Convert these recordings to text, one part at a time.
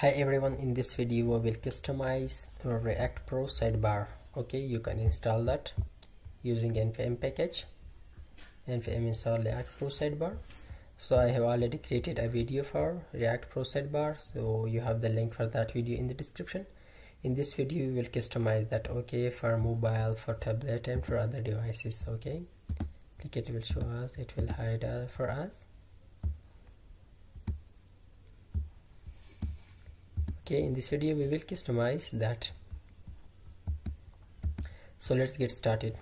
hi everyone in this video we will customize react pro sidebar. Okay you can install that using npm package. Npm install react pro sidebar. So i have already created a video for react pro sidebar. So you have the link for that video in the description. In this video we will customize that okay for mobile for tablet and for other devices okay. Click it will show us it will hide uh, for us okay in this video we will customize that. So let's get started.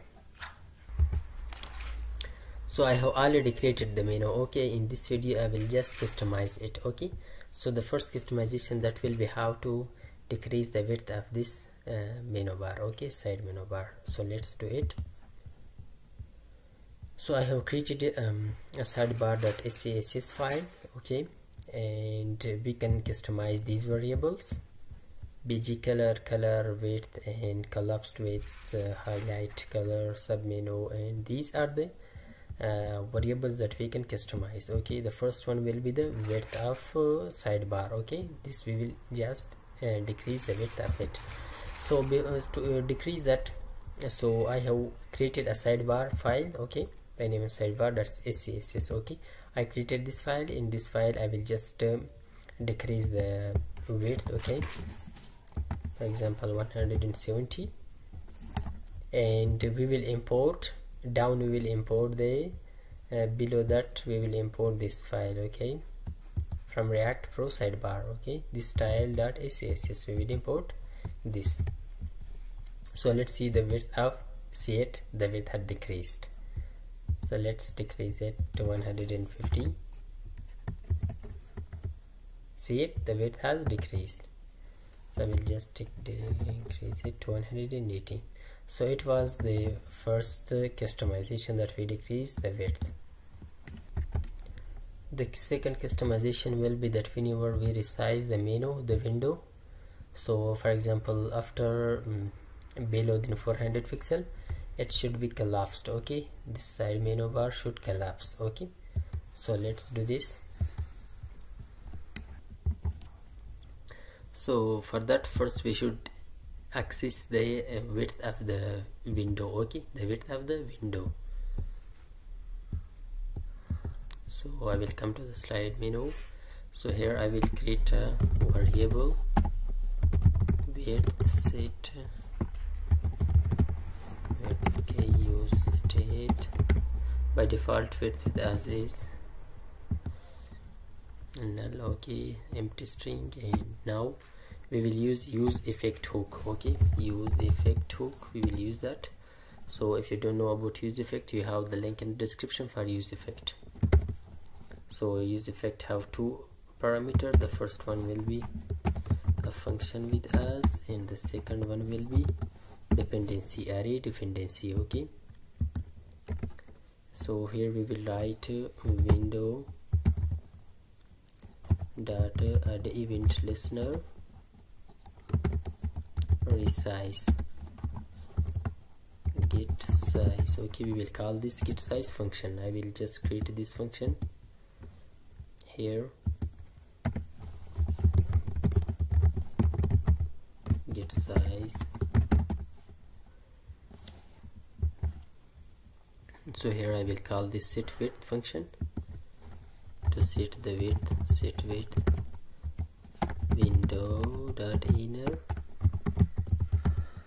So I have already created the menu. Okay in this video I will just customize it. Okay so the first customization that will be how to decrease the width of this uh, menu bar. Okay side menu bar. So let's do it. So I have created um, a sidebar.scss file. Okay and we can customize these variables. Bg color color width and collapsed width uh, highlight color submenu and these are the uh, variables that we can customize. Okay the first one will be the width of uh, sidebar. Okay this we will just uh, decrease the width of it. So uh, to uh, decrease that so i have created a sidebar file. Okay my name is sidebar that's scss okay I created this file. In this file I will just um, decrease the width okay? For example 170 and we will import down we will import the uh, below that we will import this file okay? From react pro sidebar okay? This style.scss we will import this. So let's see the width of see it the width had decreased so let's decrease it to 150 see it? The width has decreased. So we'll just increase it to 180 so it was the first customization that we decrease the width. The second customization will be that whenever we resize the menu the window. So for example after um, below the 400 pixel it should be collapsed okay? This side menu bar should collapse okay? So let's do this. So for that first we should access the width of the window okay? The width of the window. So I will come to the slide menu. So here I will create a variable. Width set by default width as is. Null okay empty string and now we will use use effect hook okay? Use effect hook we will use that. So if you don't know about use effect you have the link in the description for use effect. So use effect have two parameter. The first one will be a function with us and the second one will be dependency array dependency okay so here we will write window dot add event listener resize. Get size. Okay we will call this get size function. I will just create this function here get size so here I will call this set width function to set the width set width window dot inner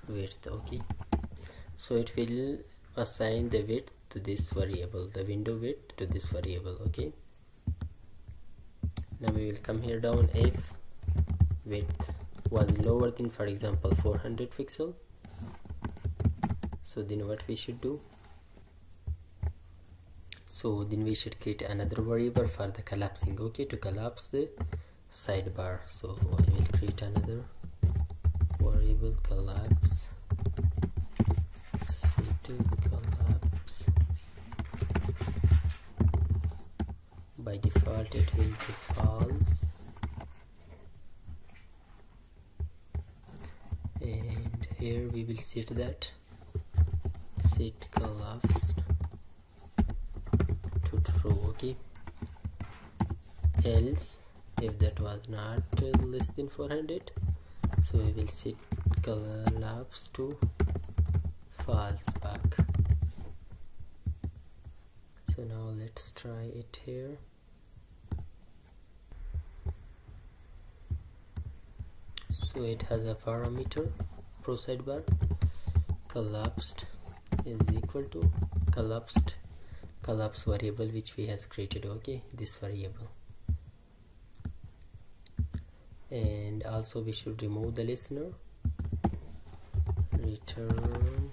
width okay. So it will assign the width to this variable the window width to this variable okay. Now we will come here down if width was lower than for example 400 pixel. So then what we should do so then we should create another variable for the collapsing. Okay to collapse the sidebar. So I will create another variable collapse. Set collapse. By default it will be false. And here we will set that. Set collapse else if that was not uh, less than 400 so we will set collapse to false back. So now let's try it here. So it has a parameter pro sidebar collapsed is equal to collapsed collapse variable which we has created okay? This variable. And also we should remove the listener. Return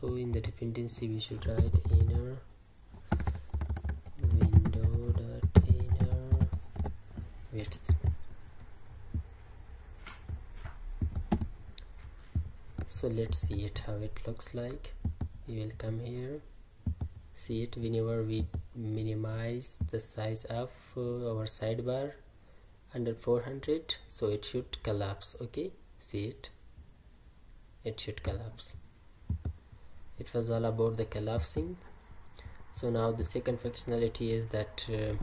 also in the dependency we should write inner window dot inner width. So let's see it how it looks like. We will come here see it whenever we minimize the size of uh, our sidebar under 400 so it should collapse okay? See it? It should collapse it was all about the collapsing so now the second functionality is that uh,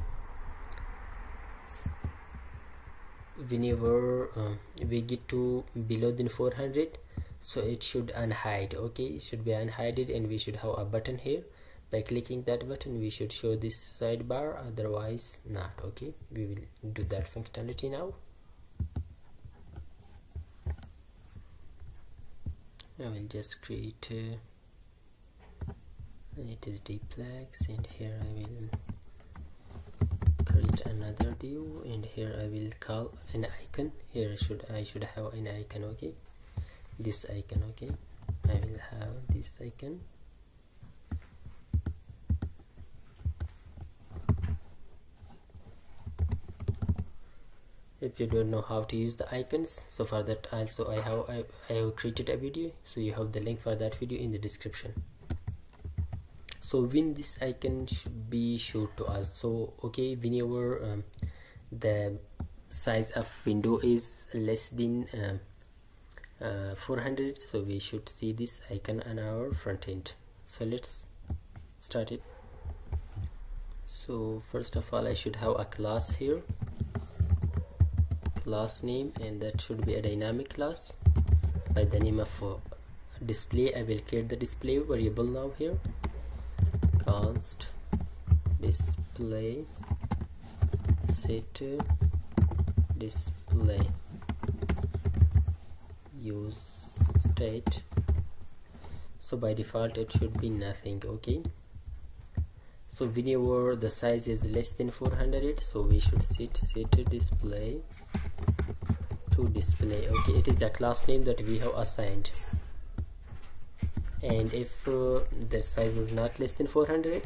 whenever uh, we get to below than 400 so it should unhide okay? It should be unhided and we should have a button here. By clicking that button we should show this sidebar otherwise not okay? We will do that functionality now. I will just create uh, it is duplex and here I will create another view and here I will call an icon. Here should I should have an icon okay? This icon okay? I will have this icon. If you don't know how to use the icons so for that also I have I, I have created a video so you have the link for that video in the description so when this icon should be shown to us so okay whenever um, the size of window is less than um, uh, 400 so we should see this icon on our front end. So let's start it. So first of all I should have a class here. Class name and that should be a dynamic class by the name of uh, display. I will create the display variable now here const display set display. Use state. So by default it should be nothing okay? So whenever the size is less than 400 so we should set set display to display okay? It is a class name that we have assigned and if uh, the size is not less than 400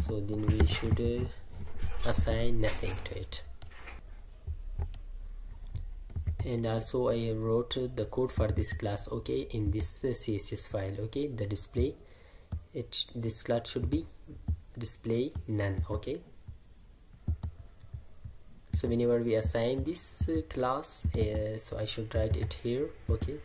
so then we should uh, assign nothing to it. And also I wrote the code for this class okay in this uh, CSS file okay the display it this class should be display none okay. So whenever we assign this uh, class uh, so I should write it here okay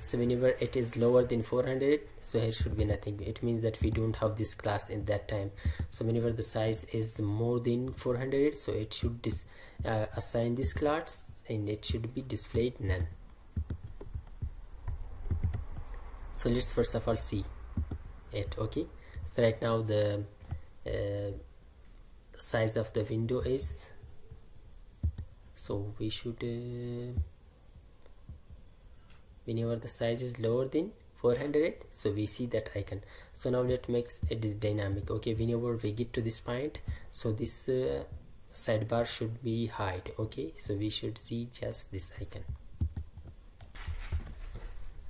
so whenever it is lower than 400 so here should be nothing. It means that we don't have this class in that time. So whenever the size is more than 400 so it should dis uh, assign this class and it should be displayed none. So let's first of all see it okay? So right now the uh, size of the window is so we should uh, whenever the size is lower than 400 so we see that icon. So now let makes it is dynamic okay? Whenever we get to this point so this uh, sidebar should be hide okay? So we should see just this icon.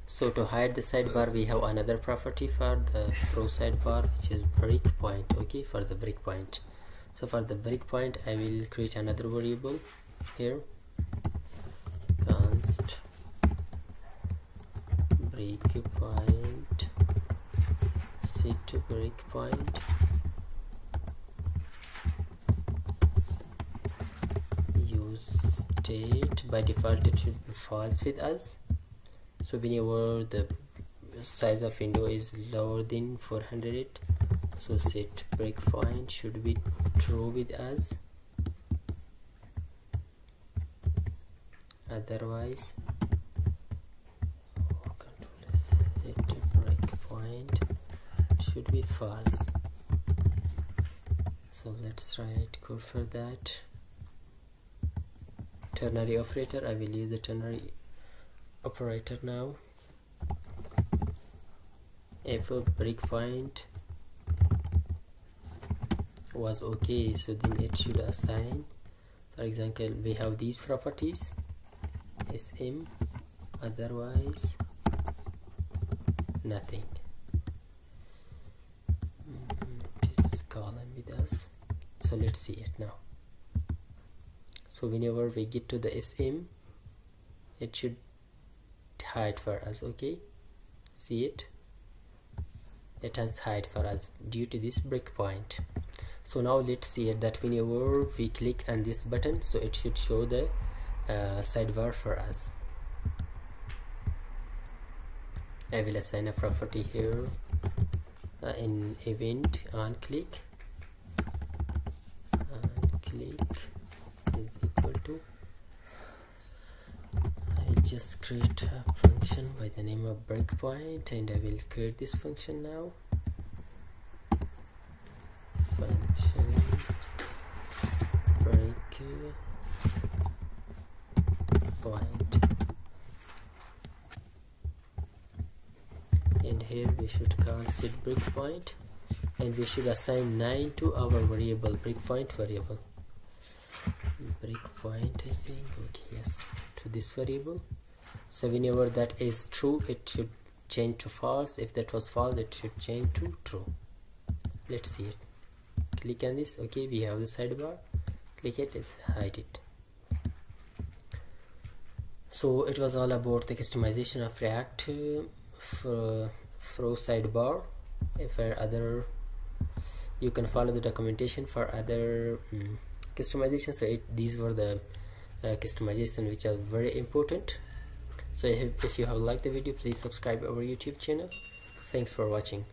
So to hide the sidebar we have another property for the pro sidebar which is breakpoint okay? For the breakpoint so for the breakpoint i will create another variable here. Const Breakpoint. set breakpoint. use state by default it should be false with us so whenever the size of window is lower than 400 so set breakpoint should be true with us otherwise set breakpoint should be false. So let's write code for that. Ternary operator I will use the ternary operator now. If a breakpoint was okay so then it should assign. For example we have these properties sm otherwise nothing. Mm, this column with us so let's see it now. So whenever we get to the sm it should hide for us okay? See it? It has hide for us due to this breakpoint. So now let's see it that whenever we click on this button so it should show the uh, sidebar for us I will assign a property here uh, in event on click. On click is equal to I will just create a function by the name of breakpoint and I will create this function now. Function break point and here we should call set breakpoint and we should assign 9 to our variable breakpoint variable. Breakpoint I think okay yes to this variable. So whenever that is true it should change to false. If that was false it should change to true. Let's see it. Click on this okay we have the sidebar. Click it, is hide it. So it was all about the customization of react uh, for, for sidebar for other you can follow the documentation for other um, customization so it, these were the uh, customization which are very important. So if, if you have liked the video please subscribe our youtube channel. Thanks for watching